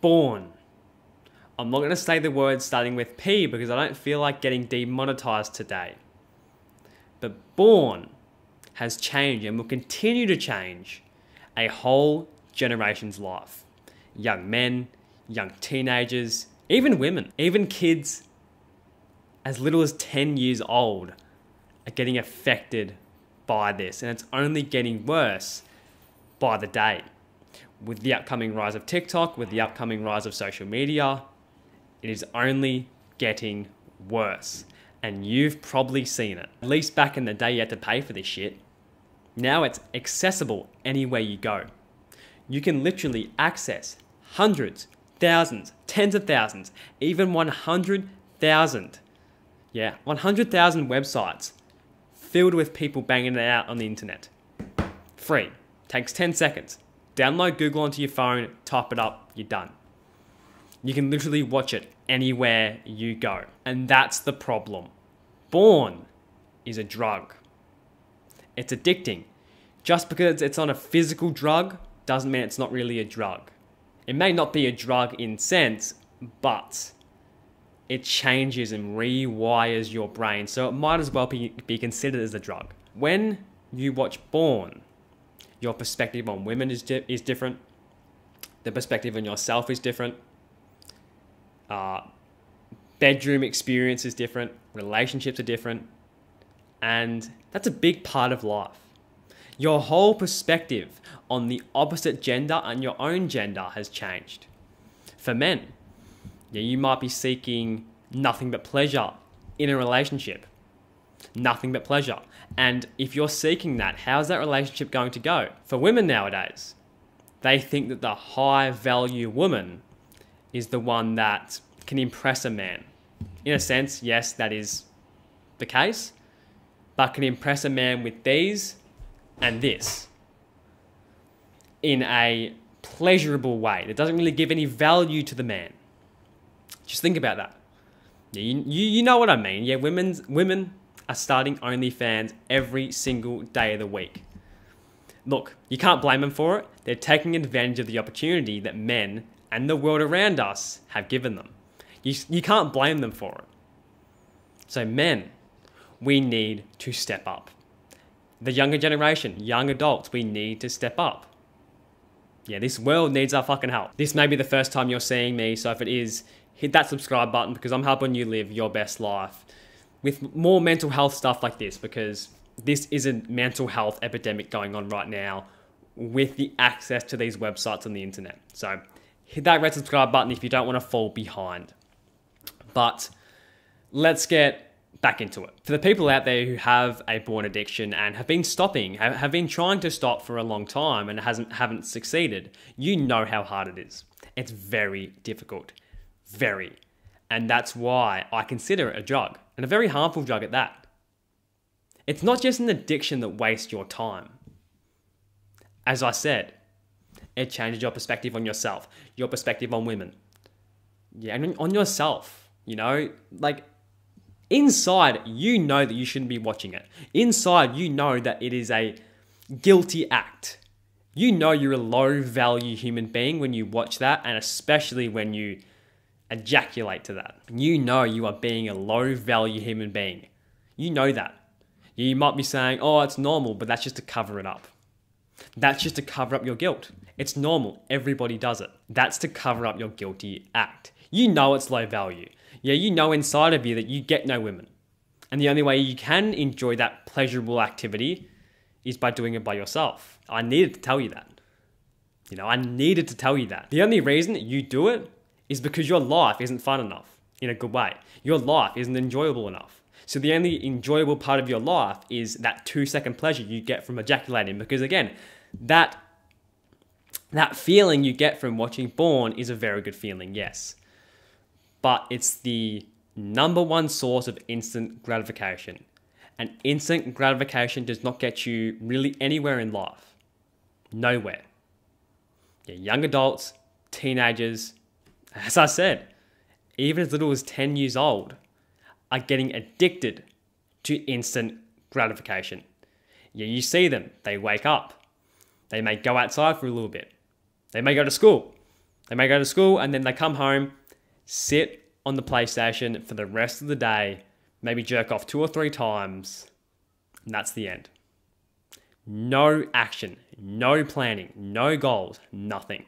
Born. I'm not going to say the word starting with P because I don't feel like getting demonetized today. But born has changed and will continue to change a whole generation's life. Young men, young teenagers, even women, even kids as little as 10 years old are getting affected by this. And it's only getting worse by the day. With the upcoming rise of TikTok, with the upcoming rise of social media, it is only getting worse. And you've probably seen it. At least back in the day, you had to pay for this shit. Now it's accessible anywhere you go. You can literally access hundreds, thousands, tens of thousands, even 100,000. Yeah, 100,000 websites filled with people banging it out on the internet. Free. Takes 10 seconds. Download Google onto your phone, type it up, you're done. You can literally watch it anywhere you go. And that's the problem. Born is a drug. It's addicting. Just because it's on a physical drug doesn't mean it's not really a drug. It may not be a drug in sense, but it changes and rewires your brain. So it might as well be, be considered as a drug. When you watch Born, your perspective on women is, di- is different. The perspective on yourself is different. Uh, bedroom experience is different. Relationships are different. And that's a big part of life. Your whole perspective on the opposite gender and your own gender has changed. For men, yeah, you might be seeking nothing but pleasure in a relationship. Nothing but pleasure. And if you're seeking that, how's that relationship going to go? For women nowadays, they think that the high value woman is the one that can impress a man. In a sense, yes, that is the case, but can impress a man with these and this in a pleasurable way that doesn't really give any value to the man. Just think about that. You, you, you know what I mean. Yeah, women's, women are starting OnlyFans every single day of the week. Look, you can't blame them for it. They're taking advantage of the opportunity that men and the world around us have given them. You, you can't blame them for it. So, men, we need to step up. The younger generation, young adults, we need to step up. Yeah, this world needs our fucking help. This may be the first time you're seeing me, so if it is, hit that subscribe button because I'm helping you live your best life with more mental health stuff like this because this is a mental health epidemic going on right now with the access to these websites on the internet. So hit that red subscribe button if you don't want to fall behind. But let's get back into it. For the people out there who have a born addiction and have been stopping, have been trying to stop for a long time and hasn't haven't succeeded, you know how hard it is. It's very difficult. Very. And that's why I consider it a drug, and a very harmful drug at that. It's not just an addiction that wastes your time. As I said, it changes your perspective on yourself, your perspective on women. Yeah, and on yourself. You know, like inside, you know that you shouldn't be watching it. Inside, you know that it is a guilty act. You know you're a low value human being when you watch that, and especially when you ejaculate to that. You know you are being a low value human being. You know that. You might be saying, oh, it's normal, but that's just to cover it up. That's just to cover up your guilt. It's normal. Everybody does it. That's to cover up your guilty act. You know it's low value. Yeah, you know inside of you that you get no women. And the only way you can enjoy that pleasurable activity is by doing it by yourself. I needed to tell you that. You know, I needed to tell you that. The only reason you do it is because your life isn't fun enough in a good way. Your life isn't enjoyable enough. So the only enjoyable part of your life is that two second pleasure you get from ejaculating. Because again, that that feeling you get from watching Born is a very good feeling, yes. But it's the number one source of instant gratification. And instant gratification does not get you really anywhere in life. Nowhere. Yeah, young adults, teenagers, as I said, even as little as 10 years old, are getting addicted to instant gratification. Yeah, you see them, they wake up, they may go outside for a little bit, they may go to school, They may go to school and then they come home, sit on the PlayStation for the rest of the day, maybe jerk off two or three times, and that's the end. No action, no planning, no goals, nothing.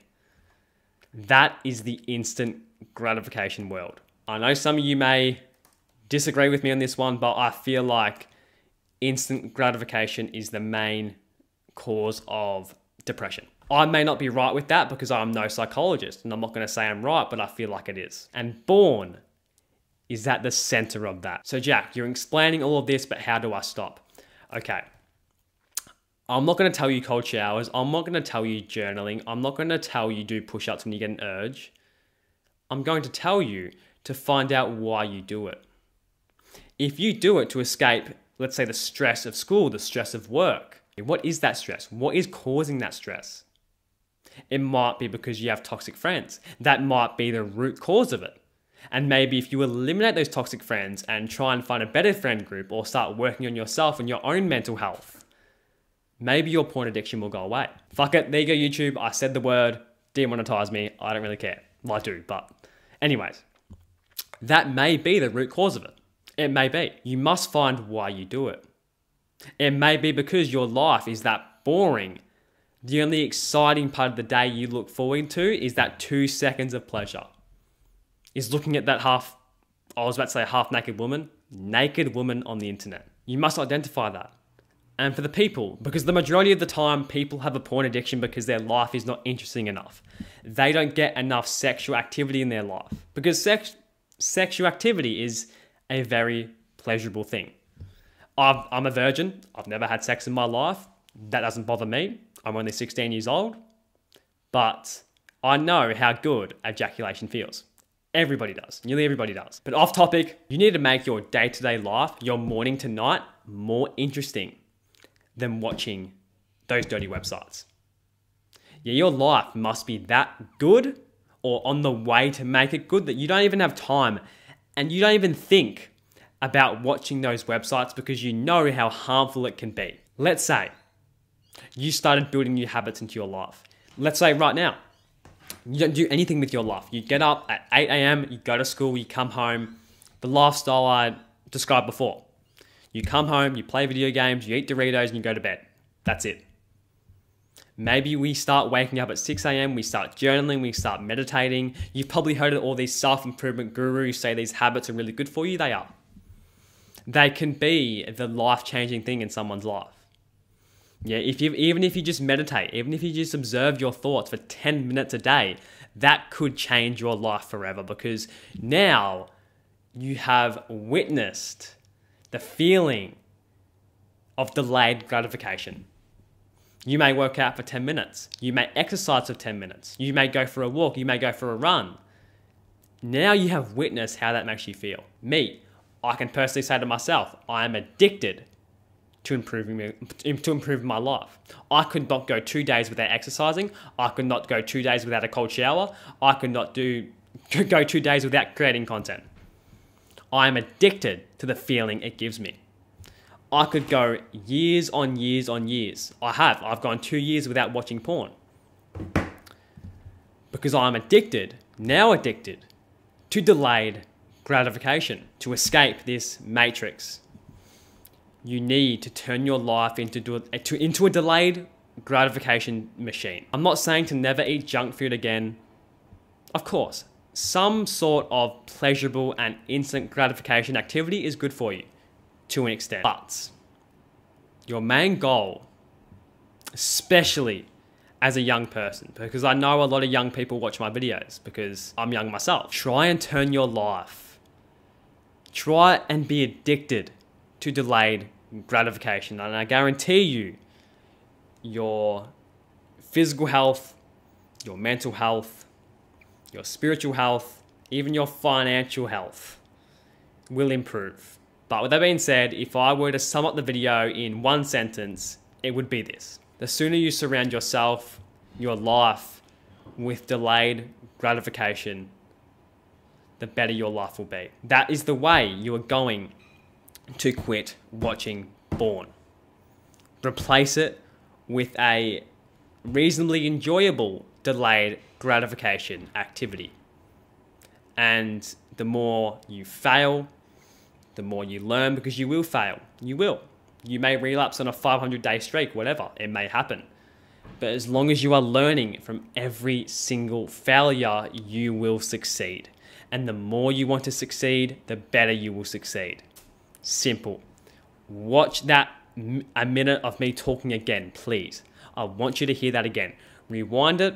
That is the instant gratification world. I know some of you may disagree with me on this one, but I feel like instant gratification is the main cause of depression. I may not be right with that because I'm no psychologist and I'm not going to say I'm right, but I feel like it is. And born is at the center of that. So, Jak, you're explaining all of this, but how do I stop? Okay. I'm not going to tell you cold showers. I'm not going to tell you journaling. I'm not going to tell you do push ups when you get an urge. I'm going to tell you to find out why you do it. If you do it to escape, let's say, the stress of school, the stress of work, what is that stress? What is causing that stress? It might be because you have toxic friends. That might be the root cause of it. And maybe if you eliminate those toxic friends and try and find a better friend group or start working on yourself and your own mental health, maybe your porn addiction will go away. Fuck it, there you go, YouTube. I said the word, demonetize me. I don't really care. Well, I do, but anyways, that may be the root cause of it. It may be. You must find why you do it. It may be because your life is that boring. The only exciting part of the day you look forward to is that two seconds of pleasure. Is looking at that half, I was about to say half naked woman, naked woman on the internet. You must identify that. And for the people, because the majority of the time people have a porn addiction because their life is not interesting enough. They don't get enough sexual activity in their life. Because sex, sexual activity is a very pleasurable thing. i am a virgin. I've never had sex in my life. That doesn't bother me. I'm only 16 years old. But I know how good ejaculation feels. Everybody does. Nearly everybody does. But off topic, you need to make your day to day life, your morning to night, more interesting than watching those dirty websites. Yeah, your life must be that good or on the way to make it good that you don't even have time and you don't even think about watching those websites because you know how harmful it can be. Let's say you started building new habits into your life. Let's say right now, you don't do anything with your life. You get up at 8 a.m., you go to school, you come home, the lifestyle I described before. You come home, you play video games, you eat Doritos, and you go to bed. That's it. Maybe we start waking up at 6 a.m., we start journaling, we start meditating. You've probably heard all these self improvement gurus say these habits are really good for you. They are. They can be the life changing thing in someone's life. Yeah, if you even if you just meditate, even if you just observe your thoughts for 10 minutes a day, that could change your life forever because now you have witnessed the feeling of delayed gratification. You may work out for 10 minutes. You may exercise for 10 minutes. You may go for a walk. You may go for a run. Now you have witnessed how that makes you feel. Me, I can personally say to myself, I am addicted to improving to improve my life. I could not go two days without exercising. I could not go two days without a cold shower. I could not do go two days without creating content. I am addicted to the feeling it gives me. I could go years on years on years. I have. I've gone two years without watching porn. Because I'm addicted, now addicted, to delayed gratification, to escape this matrix. You need to turn your life into, uh, into a delayed gratification machine. I'm not saying to never eat junk food again. Of course, some sort of pleasurable and instant gratification activity is good for you to an extent. But your main goal, especially as a young person, because I know a lot of young people watch my videos because I'm young myself, try and turn your life, try and be addicted to delayed gratification. And I guarantee you, your physical health, your mental health, your spiritual health, even your financial health will improve. But with that being said, if I were to sum up the video in one sentence, it would be this. The sooner you surround yourself, your life, with delayed gratification, the better your life will be. That is the way you are going to quit watching porn. Replace it with a reasonably enjoyable delayed gratification activity. And the more you fail, the more you learn because you will fail. You will. You may relapse on a 500 day streak, whatever, it may happen. But as long as you are learning from every single failure, you will succeed. And the more you want to succeed, the better you will succeed. Simple. Watch that a minute of me talking again, please. I want you to hear that again. Rewind it,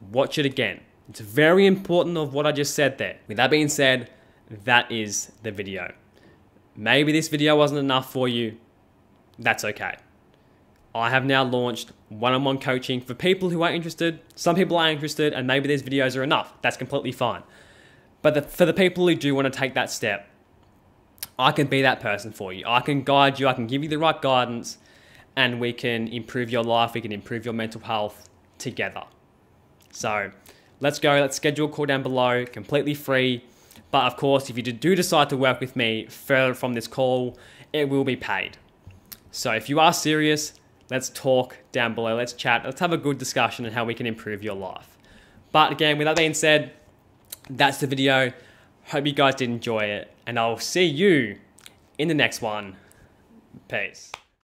watch it again. It's very important of what I just said there. With that being said, that is the video. Maybe this video wasn't enough for you. That's okay. I have now launched one on one coaching for people who are interested. Some people are interested, and maybe these videos are enough. That's completely fine. But the, for the people who do want to take that step, I can be that person for you. I can guide you, I can give you the right guidance, and we can improve your life, we can improve your mental health together. So let's go, let's schedule a call down below, completely free. But of course, if you do decide to work with me further from this call, it will be paid. So if you are serious, let's talk down below, let's chat, let's have a good discussion on how we can improve your life. But again, with that being said, that's the video. Hope you guys did enjoy it, and I'll see you in the next one. Peace.